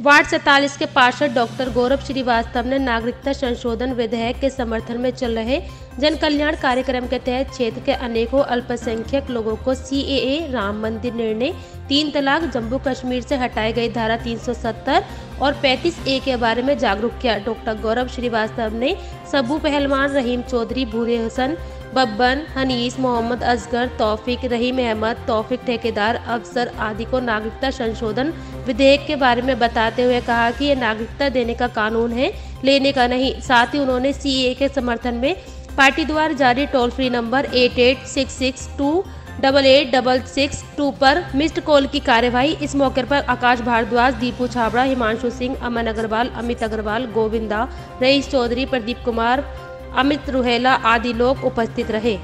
Ward सैतालीस के पार्षद डॉक्टर गौरव श्रीवास्तव ने नागरिकता संशोधन विधेयक के समर्थन में चल रहे जन कल्याण कार्यक्रम के तहत क्षेत्र के अनेकों अल्पसंख्यक लोगों को CAA राम मंदिर निर्णय, तीन तलाक, जम्मू कश्मीर से हटाई गई धारा 370 और 35 ए के बारे में जागरूक किया। डॉक्टर गौरव श्रीवास्तव ने सबू पहलवान रहीम चौधरी भूरे हसन बब्बन, हनीस, मोहम्मद असगर, तौफिक रहीम अहमद, तौफिक ठेकेदार, अफसर आदि को नागरिकता संशोधन विधेयक के बारे में बताते हुए कहा कि यह नागरिकता देने का कानून है, लेने का नहीं। साथ ही उन्होंने सीए के समर्थन में पार्टी द्वारा जारी toll free number eight eight six six two double eight double six two पर मिस्ड कॉल की कार्यवाही। इस मौके पर आकाश भारद्वाज, दीपू छाबड़ा, हिमांशु सिंह, अमन अग्रवाल, अमित अग्रवाल, गोविंदा रईस चौधरी, प्रदीप कुमार अमित रुहेला आदि लोग उपस्थित रहे।